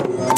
Amen.